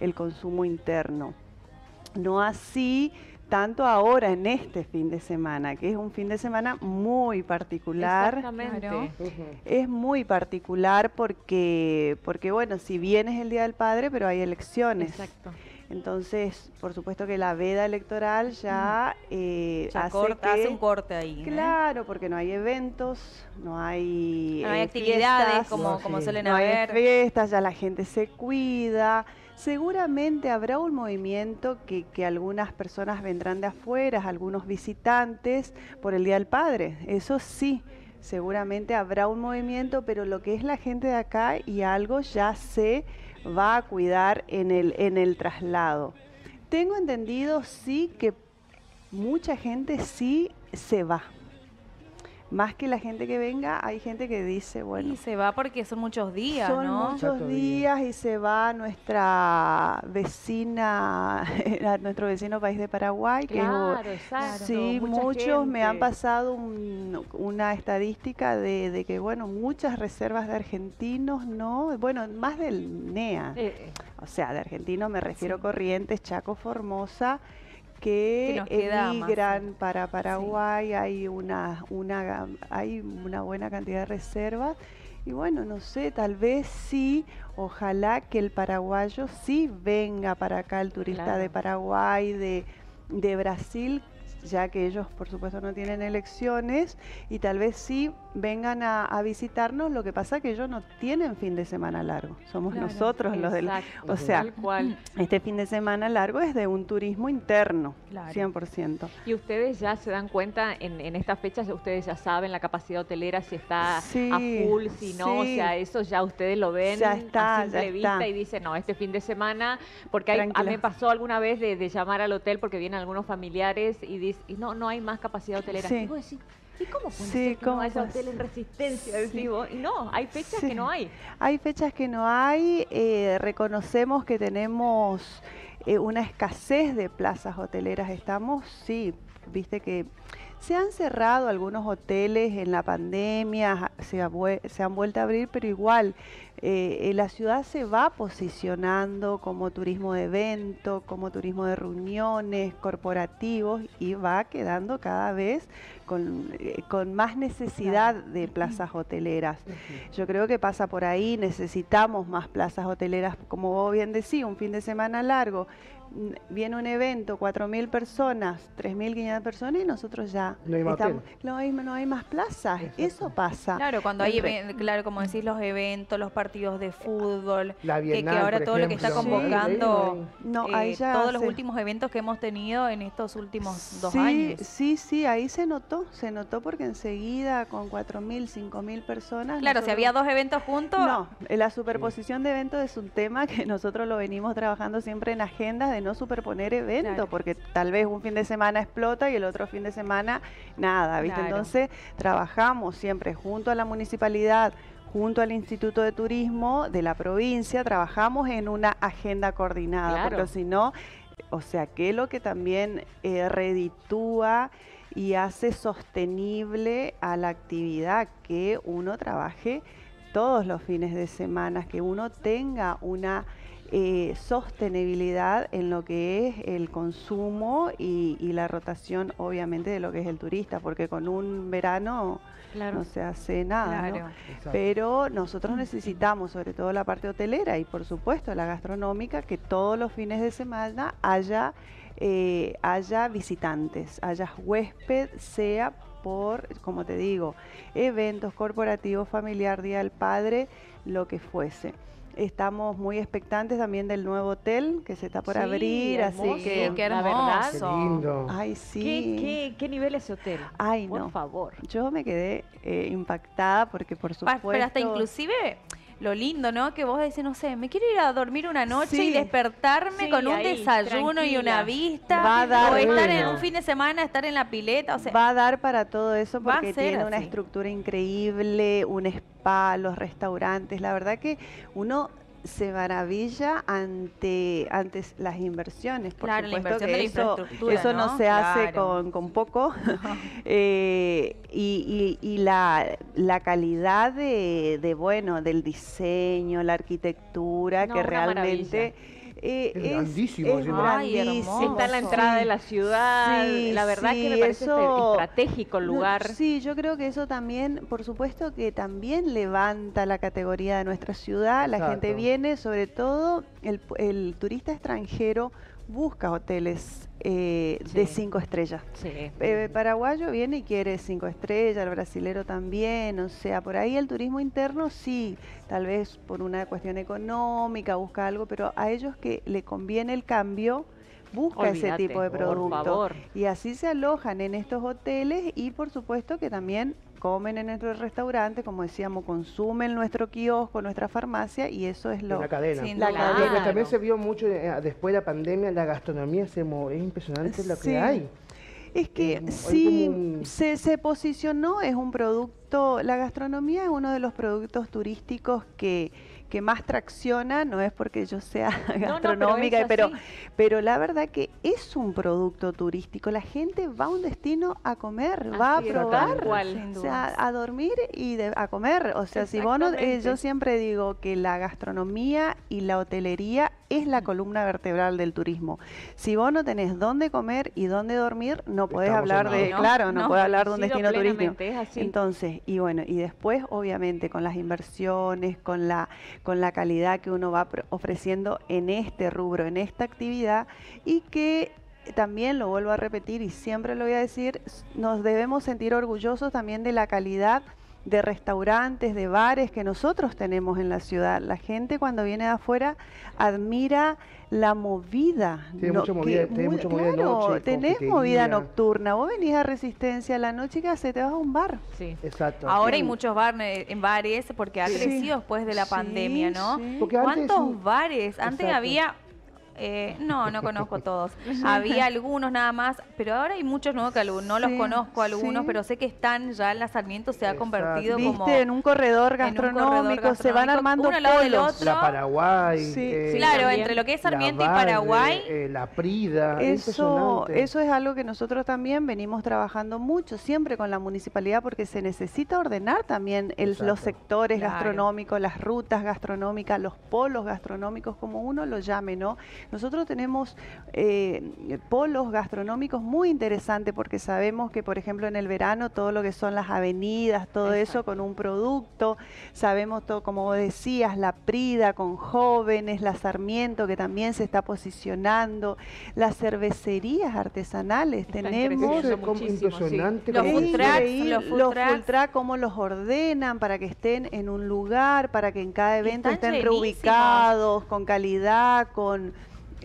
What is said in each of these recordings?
el consumo interno. No así tanto ahora en este fin de semana, que es un fin de semana muy particular. Exactamente. Es muy particular porque, porque, bueno, si bien es el Día del Padre, pero hay elecciones. Exacto. Entonces, por supuesto que la veda electoral ya, eh, Ya hace, corta, que- hace un corte ahí. ¿eh? Claro, porque no hay eventos, no hay, No hay eh, actividades fiestas, como, No, como sí. suelen no hay haber. fiestas, ya la gente se cuida. Seguramente habrá un movimiento que, algunas personas vendrán de afuera, algunos visitantes, por el Día del Padre. Eso sí, seguramente habrá un movimiento, pero lo que es la gente de acá y algo ya se va a cuidar en el traslado. Tengo entendido, sí, que mucha gente sí se va. Más que la gente que venga, hay gente que dice, bueno, Y se va porque son muchos días, son ¿no? muchos días y se va nuestra vecina, a nuestro vecino país de Paraguay, que es Claro, u- exacto. Sí, mucha muchos me han pasado un- una estadística de, de que, bueno, muchas reservas de argentinos, ¿no? Bueno, más del NEA. Eh, O sea, de argentinos me refiero a Corrientes, Chaco, Formosa, que, más, emigran para Paraguay, hay una, una, hay una buena cantidad de reservas. Y bueno, no sé, tal vez sí, ojalá que el paraguayo sí venga para acá, el turista Claro. de Paraguay, de, de Brasil, ya que ellos por supuesto no tienen elecciones, y tal vez sí vengan a, a visitarnos, lo que pasa que ellos no tienen fin de semana largo, somos Claro, nosotros los del... o sea, tal cual. Este fin de semana largo es de un turismo interno, Claro. 100%. Y ustedes ya se dan cuenta en, en estas fechas, ustedes ya saben la capacidad hotelera, si está Sí, a full, si no, o sea, eso ya ustedes lo ven Ya está, a simple ya vista está. y dicen, no, este fin de semana, porque hay- a mí me pasó alguna vez de, de llamar al hotel porque vienen algunos familiares y dicen, y no, no hay más capacidad hotelera. Sí. Y vos decís, ¿y cómo puede Sí, que no ¿cómo haya puede hotel en resistencia? Sí. Decís vos. Y no, hay fechas que no hay. Hay fechas que no hay, eh, reconocemos que tenemos eh, una escasez de plazas hoteleras. Estamos, sí, viste que se han cerrado algunos hoteles en la pandemia, se, ha se han vuelto a abrir, pero igual eh, la ciudad se va posicionando como turismo de evento, como turismo de reuniones, corporativos y va quedando cada vez con, eh, con más necesidad de plazas hoteleras. Yo creo que pasa por ahí, necesitamos más plazas hoteleras, como vos bien decís, un fin de semana largo, viene un evento, 4.000 personas, 3.500 personas y nosotros ya No hay más estamos- hotel. no, hay, no hay más plazas, eso pasa. Claro, cuando hay, claro, como decís, los eventos, los partidos de fútbol, La que, ahora todo lo que está convocando, No, eh, ahí ya todos los se- últimos eventos que hemos tenido en estos últimos dos sí, años. Sí, sí, ahí se notó, se notó porque enseguida con 4.000, 5.000 personas. Claro, si había dos eventos juntos, No, la superposición de eventos es un tema que nosotros lo venimos trabajando siempre en agendas de no superponer eventos, Claro. porque tal vez un fin de semana explota y el otro fin de semana nada, ¿viste? Claro. Entonces trabajamos siempre junto a la municipalidad, junto al Instituto de Turismo de la provincia, trabajamos en una agenda coordinada, Claro. porque si no, o sea, que lo que también eh, reditúa y hace sostenible a la actividad que uno trabaje todos los fines de semana, que uno tenga una eh, sostenibilidad en lo que es el consumo y, y la rotación, obviamente, de lo que es el turista, porque con un verano Claro. no se hace nada. Pero nosotros necesitamos, sobre todo la parte hotelera y por supuesto la gastronómica, que todos los fines de semana haya, eh, haya visitantes, haya huésped, sea por, como te digo, eventos corporativos, familiar, Día del Padre, lo que fuese. Estamos muy expectantes también del nuevo hotel que se está por Sí, abrir, así hermoso. que... Sí, qué la verdad. Qué hermoso. lindo. Ay, sí. ¿Qué, qué, qué nivel ese hotel? Ay, Por no. favor. Yo me quedé eh, impactada porque por supuesto... Pero hasta inclusive lo lindo, ¿no? Que vos decís, no sé, me quiero ir a dormir una noche Sí. y despertarme Sí, con un ahí, desayuno y una vista. Va a dar o estar en un fin de semana, estar en la pileta, o sea, va a dar para todo eso porque tiene una estructura increíble, un spa, los restaurantes. La verdad que uno se maravilla ante, ante las inversiones. Por Claro, la supuesto inversión que la eso, eso no, ¿no? se hace Claro. con, con poco. Eh, y y- y la, la calidad de, de, bueno, del diseño, la arquitectura, No, que realmente Eh, Es grandísimo, es sí, grandísimo. Está en la entrada sí. de la ciudad. Sí, la verdad que me sí, parece este- eso- estratégico el No, lugar. Sí, yo creo que eso también, por supuesto que también levanta la categoría de nuestra ciudad. La gente viene, sobre todo el, el turista extranjero busca hoteles eh, de cinco estrellas. Sí. Eh, paraguayo viene y quiere cinco estrellas, el brasilero también, o sea, por ahí el turismo interno sí, tal vez por una cuestión económica busca algo, pero a ellos que le conviene el cambio, busca ese tipo de por producto. favor. Y así se alojan en estos hoteles y por supuesto que también comen en nuestro restaurante, como decíamos, consumen nuestro kiosco, nuestra farmacia y eso es lo... Una cadena. Sin La duda. Lo que cadena. también se vio mucho eh, después de la pandemia, la gastronomía se movió. Es impresionante lo Sí. que hay. Es que Eh, sí, un- se, se posicionó, es un producto, la gastronomía es uno de los productos turísticos que, que más tracciona, no es porque yo sea No, no, pero gastronómica, pero, la verdad que es un producto turístico. La gente va a un destino a comer, va a probar, cual. O sea, a dormir y de- a comer. O sea, si vos no, eh, yo siempre digo que la gastronomía y la hotelería es la columna vertebral del turismo. Si vos no tenés dónde comer y dónde dormir, no podés Estamos hablar de. No, claro, no, no, podés hablar de un destino turístico. Entonces, y bueno, y después, obviamente, con las inversiones, con la, con la calidad que uno va ofreciendo en este rubro, en esta actividad, y que también lo vuelvo a repetir y siempre lo voy a decir, nos debemos sentir orgullosos también de la calidad de restaurantes, de bares que nosotros tenemos en la ciudad. La gente cuando viene de afuera admira la movida. Tiene mucha movida- que tiene muy- mucha movida de claro, noche, tenés movida nocturna. Vos venís a Resistencia a la noche, ¿qué haces? Te vas a un bar. Sí. Exacto. Ahora hay muchos bares en bares porque ha Sí. crecido después de la Sí, pandemia, ¿no? sí. Porque antes ¿Cuántos bares? Antes Exacto. había... eh, no, no conozco todos. Había algunos nada más, pero ahora hay muchos nuevos que no los Sí, conozco algunos, sí. pero sé que están ya en la Sarmiento se ha Exacto. convertido Viste, como en un corredor en un corredor gastronómico, se van armando uno al lado del polos. otro. La Paraguay. Sí, eh, sí, claro, también. entre lo que es la Sarmiento y Paraguay. eh, la Prida. es Eso, eso es algo que nosotros también venimos trabajando mucho, siempre con la municipalidad, porque se necesita ordenar también el- los sectores Claro. gastronómicos, las rutas gastronómicas, los polos gastronómicos, como uno lo llame, ¿no? Nosotros tenemos eh, polos gastronómicos muy interesantes, porque sabemos que, por ejemplo, en el verano todo lo que son las avenidas, todo eso con un producto, sabemos todo, como vos decías, la Prida con jóvenes, la Sarmiento que también se está posicionando, las cervecerías artesanales, Están tenemos... Eso creciendo es como muchísimo, sí. impresionante. Los como food increíble, los food cómo los ordenan para que estén en un lugar, para que en cada evento están estén llenísimos. reubicados, con calidad, con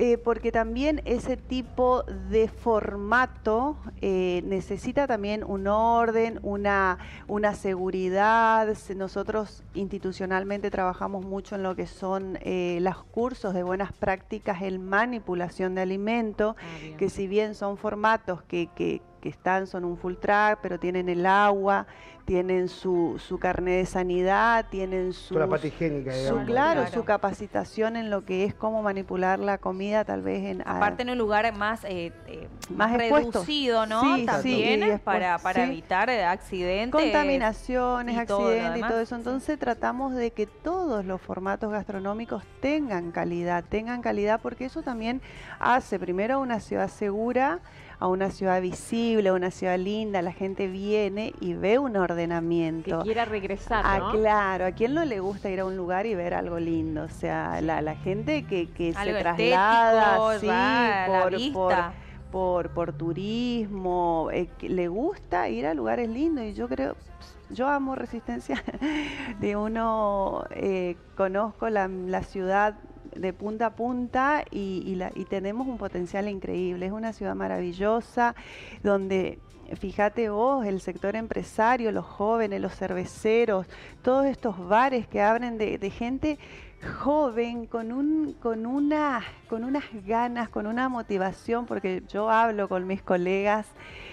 eh, porque también ese tipo de formato eh, necesita también un orden, una, una seguridad. Se- Nosotros institucionalmente trabajamos mucho en lo que son eh, los cursos de buenas prácticas en manipulación de alimento Ah, que si bien son formatos que, que- que están, son un full track, pero tienen el agua, tienen su, su carnet de sanidad, tienen su, Toda la parte higiénica, su- claro, Claro. su capacitación en lo que es cómo manipular la comida, tal vez en a- Aparte en un lugar más, eh, eh, Más reducido, ¿no? Sí, También para, para sí. evitar eh, accidentes. contaminaciones, y todo lo accidentes y todo eso. sí. Entonces tratamos de que todos los formatos gastronómicos tengan calidad, tengan calidad porque eso también hace primero a una ciudad segura, a una ciudad visible, a una ciudad linda, la gente viene y ve un Que ordenamiento. quiera regresar, Ah, ¿no? claro, ¿a quién no le gusta ir a un lugar y ver algo lindo? O sea, la, la gente que, que se traslada estético, sí, va a la por, por, vista. por, por turismo, eh, que le gusta ir a lugares lindos y yo creo, yo amo Resistencia, de uno eh, conozco la, la ciudad de punta a punta y, tenemos un potencial increíble, es una ciudad maravillosa donde... Fíjate vos, el sector empresario, los jóvenes, los cerveceros, todos estos bares que abren de gente joven, con, un, con, una, con unas ganas, con una motivación, porque yo hablo con mis colegas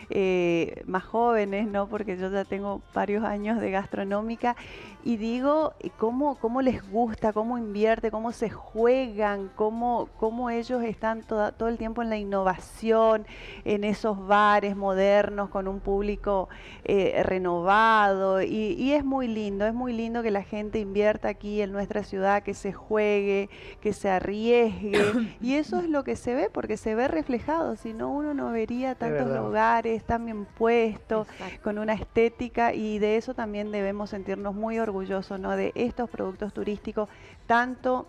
eh, más jóvenes, ¿no? porque yo ya tengo varios años de gastronómica, y digo eh, cómo, cómo les gusta, cómo invierte, cómo se juegan, cómo, cómo ellos están toda- todo el tiempo en la innovación, en esos bares modernos, con un público eh, renovado, y, y es muy lindo, es muy lindo que la gente invierta aquí en nuestra ciudad, que se juegue, que se arriesgue. y eso es lo que se ve, porque se ve reflejado, si no uno no vería tantos lugares tan bien puestos, Exacto. con una estética y de eso también debemos sentirnos muy orgullosos, ¿no? De estos productos turísticos, tanto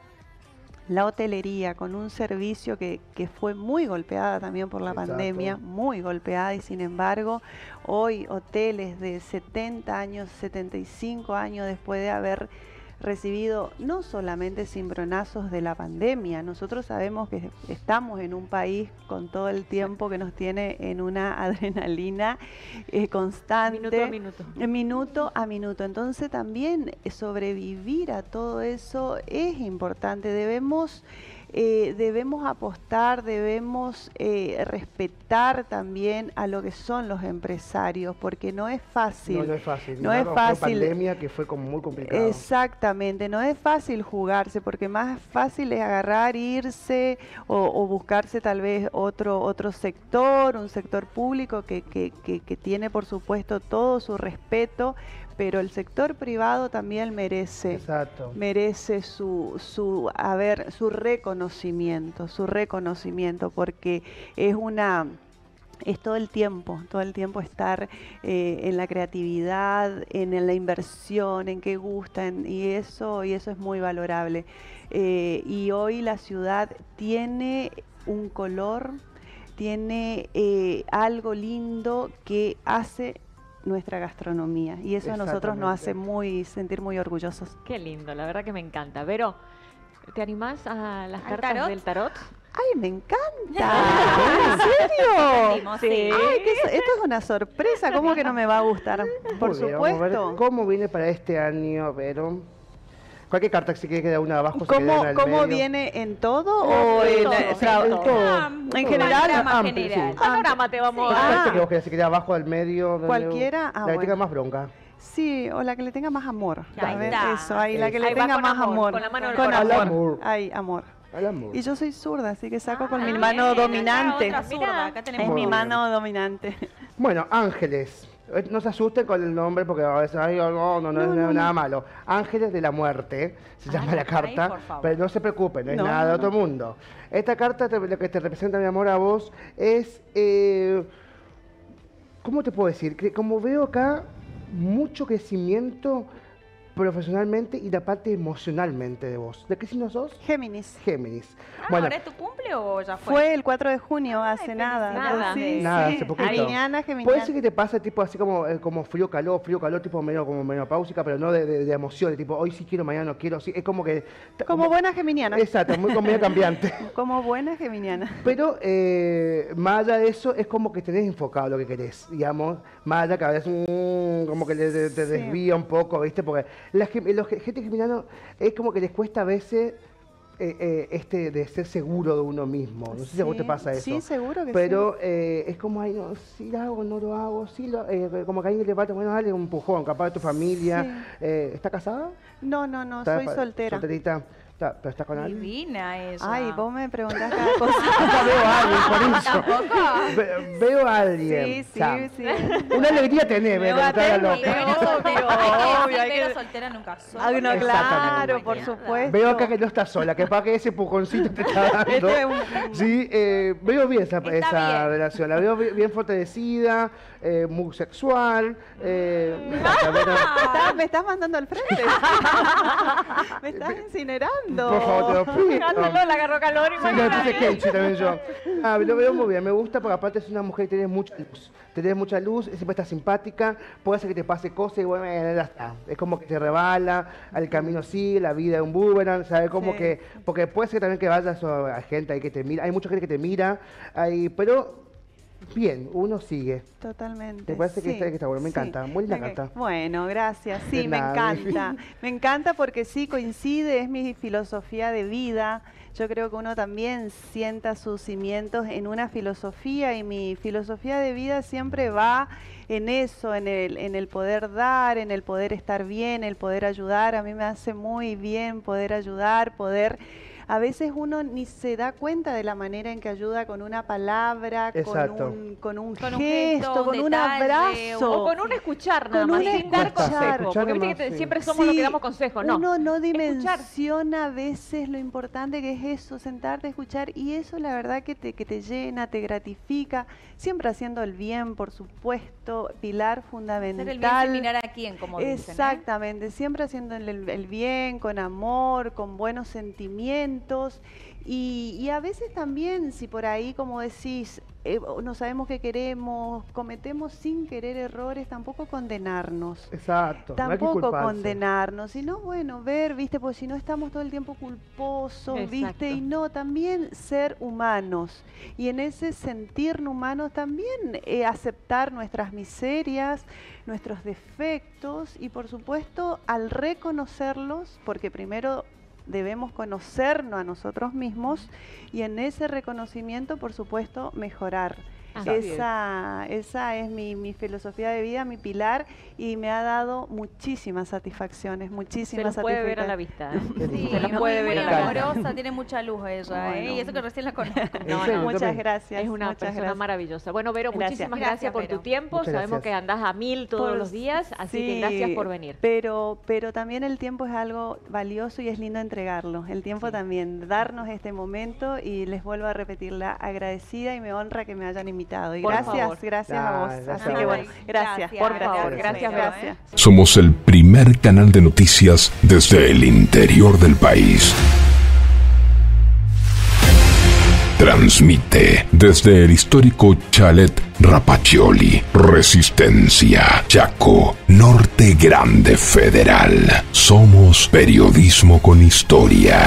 la hotelería con un servicio que, que fue muy golpeada también por la Exacto. pandemia, muy golpeada y sin embargo hoy hoteles de 70 años, 75 años después de haber recibido no solamente cimbronazos de la pandemia, nosotros sabemos que estamos en un país con todo el tiempo que nos tiene en una adrenalina eh, constante. Minuto a minuto. Minuto a minuto. Entonces también eh, sobrevivir a todo eso es importante. Debemos, eh, debemos apostar, debemos eh, respetar también a lo que son los empresarios, porque no es fácil. No, no es fácil. No es fácil. pandemia que fue como muy complicado. Exactamente, no es fácil jugarse porque más fácil es agarrar, irse o, o buscarse tal vez otro, otro sector, un sector público que, que- que- que tiene por supuesto todo su respeto, pero el sector privado también merece Exacto. merece su, su, a ver, su reconocimiento, su reconocimiento, porque es una, es todo el tiempo, todo el tiempo estar eh, en la creatividad, en la inversión, en qué gustan, y eso, y eso es muy valorable. Eh, y hoy la ciudad tiene un color, tiene eh, algo lindo que hace nuestra gastronomía y eso a nosotros nos hace muy sentir muy orgullosos. Qué lindo, la verdad que me encanta. Vero, ¿te animás a las ¿Al cartas tarot? del tarot? ¡Ay, me encanta! ¿En serio? Sí. Ay, que eso- esto es una sorpresa, ¿cómo que no me va a gustar? Por Muy bien, vamos a ver supuesto. ¿Cómo viene para este año, Vero? Cualquier carta que se quiere quedar una abajo, se ¿Cómo, una al cómo medio. viene en todo o En en, todo, o sea, en en todo. todo? Ah, En un general, panorama amplio, sí. Panorama te vamos Ah. a Esta que vos querés que quede abajo, al medio. del- Cualquiera, ah, la que tenga bueno. más bronca. Sí, o la que le tenga más amor. Ahí A ver, está. eso, ahí, la que le Ahí tenga con más amor, amor. con la mano Con amor. Amor. Ay, amor. Y yo soy zurda, así que saco con Ah, mi bien, mano acá dominante. otra zurda, acá Es tenemos mi Muy mano dominante. Bueno, ángeles. Eh, No se asusten con el nombre porque a veces no, no, no, No, es nada malo. Ángeles de la muerte se Ah, llama la carta, pero no se preocupen, no es nada de otro mundo. Esta carta te- lo que te representa mi amor a vos es, eh, ¿cómo te puedo decir? Que como veo acá mucho crecimiento profesionalmente y la parte emocionalmente de vos. ¿De qué signo sos? Géminis. Géminis. Ah, bueno, ¿Ahora es tu cumple o ya fue? Fue el 4 de junio, hace nada. felicidades. Sí, Nada, sí. hace poquito. Ariana, Puede Geminiana. ser que te pase tipo así como, eh, como frío, calor, frío, calor, tipo medio como menopáusica, pero no de, de, de emociones, tipo hoy sí quiero, mañana no quiero, sí, es como que... Como buena geminiana. Exacto, muy como medio cambiante. Como buena geminiana. Pero eh, más allá de eso, es como que tenés enfocado lo que querés, digamos. Más allá que a veces mm, como que te, te- te Sí. desvía un poco, ¿viste? Porque la, ge- gente geminiana es como que les cuesta a veces eh, eh, este de ser seguro de uno mismo. No sé si a vos te Sí, pasa eso. Sí, seguro que Pero eh, es como, ay, no, si lo hago, no lo hago, sí lo, eh, como que alguien le falta, bueno, dale un empujón, capaz de tu familia. Sí. Eh, ¿Está casada? sí. No, no, no, ¿Está soy soltera. Solterita. Está- ¿Pero está con alguien? Divina ella. Ay, vos me preguntás cada cosa. Acá veo a alguien, por eso. ¿Tampoco? Ve- veo a alguien. Sí, o sea, sí, sí. Una alegría tenés, Me Vero, va a tener- loca. Obvio, soltera. Obvio, hay que- nunca sola. Ah, no, claro, por supuesto. Veo acá que no está sola, que para que ese empujoncito te está dando. Este es un- Sí, eh, veo bien esa, Está esa bien. relación, la veo bi- bien fortalecida, eh, muy sexual. Eh, Vero. Me estás- estás mandando al frente. me estás incinerando. Por favor, te lo pido. Le agarró calor y Sí, no, entonces Kenchi también yo. Ah, lo veo muy bien, me gusta porque aparte es una mujer que tiene mucha luz. Tenés mucha luz, siempre está simpática, puede hacer que te pase cosas y bueno, eh, ya está. Es como que te rebala, el camino sigue, la vida es un boomerang, ¿sabes? Como Sí. que, porque puede ser también que vayas a a gente ahí que te mira, hay mucha gente que te mira, ahí, pero bien, uno sigue. Totalmente. ¿Te parece que sí, está- que está bueno? Me sí. encanta, muy. Bueno, gracias. Sí, me encanta. Me encanta porque sí coincide, es mi filosofía de vida. Yo creo que uno también sienta sus cimientos en una filosofía y mi filosofía de vida siempre va en eso, en el, en el poder dar, en el poder estar bien, el poder ayudar. A mí me hace muy bien poder ayudar, poder a veces uno ni se da cuenta de la manera en que ayuda con una palabra, con Exacto. un, con un Con un gesto, gesto, un con un detalle, abrazo. O con un escuchar nada Con más, un sin dar escuchar. consejo. Porque viste que te- sí. siempre somos los que Sí, damos consejos, no. Uno no Escuchar. dimensiona a veces lo importante que es eso, sentarte, escuchar, y eso la verdad que te, que te llena, te gratifica, siempre haciendo el bien, por supuesto, pilar fundamental. Hacer el bien sin mirar a quién, como dicen. ¿eh? Exactamente, siempre haciendo el, el bien, con amor, con buenos sentimientos. Y, y a veces también, si por ahí, como decís, eh, no sabemos qué queremos, cometemos sin querer errores, tampoco condenarnos. Exacto. no hay que Tampoco culparse. condenarnos, sino bueno, ver, viste, pues si no estamos todo el tiempo culposos, Exacto. viste, y no, también ser humanos. Y en ese sentirnos humanos también eh, aceptar nuestras miserias, nuestros defectos y por supuesto al reconocerlos, porque primero debemos conocernos a nosotros mismos y en ese reconocimiento, por supuesto, mejorar. Esa, esa es mi, mi filosofía de vida, mi pilar, y me ha dado muchísimas satisfacciones, Se muchísimas los puede ver a la satisfacciones. vista. ¿eh? Sí. Se puede muy, ver muy a la cara. amorosa, tiene mucha luz ella, ¿eh? Y eso que recién la conozco. Muchas También. gracias. Es una persona gracias. maravillosa. Bueno, Vero, Gracias. muchísimas Gracias, gracias, por Vero. tu tiempo. Muchas Sabemos gracias. que andás a mil todos Por- los días, así que gracias por venir. Pero, pero también el tiempo es algo valioso y es lindo entregarlo. El tiempo Sí. también, darnos este momento y les vuelvo a repetir la agradecida y me honra que me hayan invitado. Y Por gracias, favor. gracias a vos. gracias Así que bueno, gracias. Gracias, Por favor, gracias, gracias. ¿eh? Somos el primer canal de noticias desde el interior del país. Transmite desde el histórico Chalet Rapacioli, Resistencia, Chaco, Norte Grande Federal. Somos periodismo con historia.